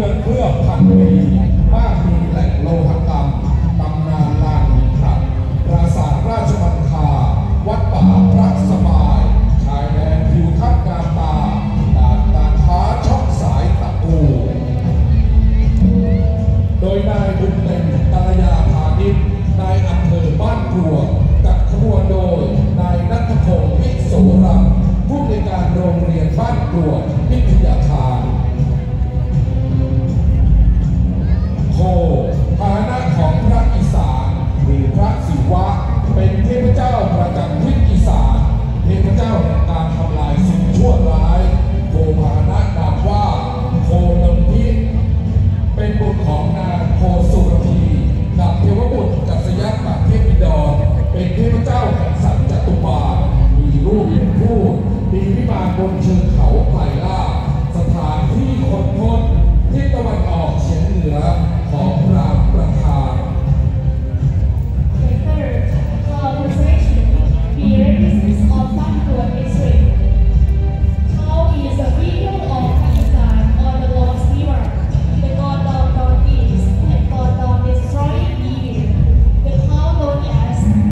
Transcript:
เดินเพื่อพันปีบ้านมีแหล่งโลหกรรมตำนานลานครับปราสาทราชบัณฑาวัดป่าพระสบาย ชายแดนผิวทัดน์กาตาตานการค้าช่องสายตะกู โดยนายบุญเต